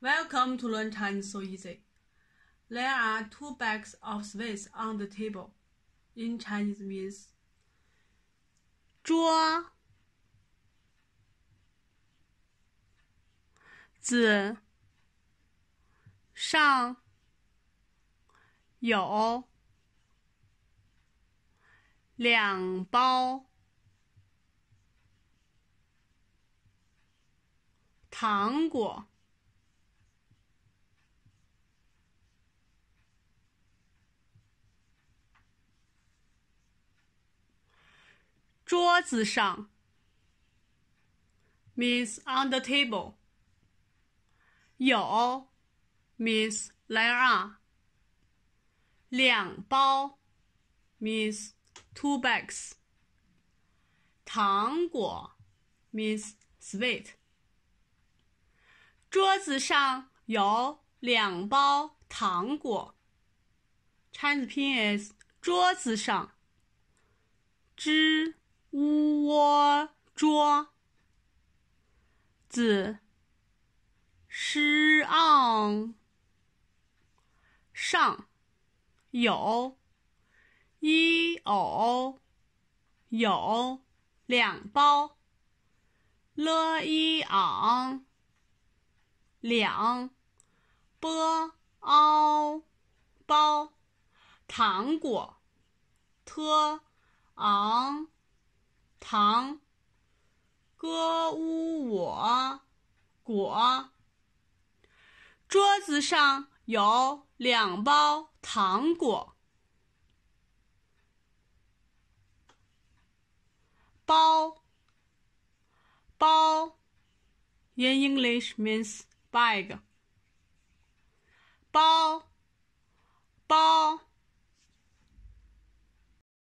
Welcome to Learn Chinese So Easy. There are two bags of sweets on the table. In Chinese means 桌子上有两包糖果。桌子上 means on the table。有 means there are。两包 means two bags。糖果 means sweet。桌子上有两包糖果。Chinese 拼音 is 桌子上。之乌窝桌子诗昂上有一偶有两包了一昂两波凹包糖果特昂糖，歌乌我果。桌子上有两包糖果。包，包，in English means bag。包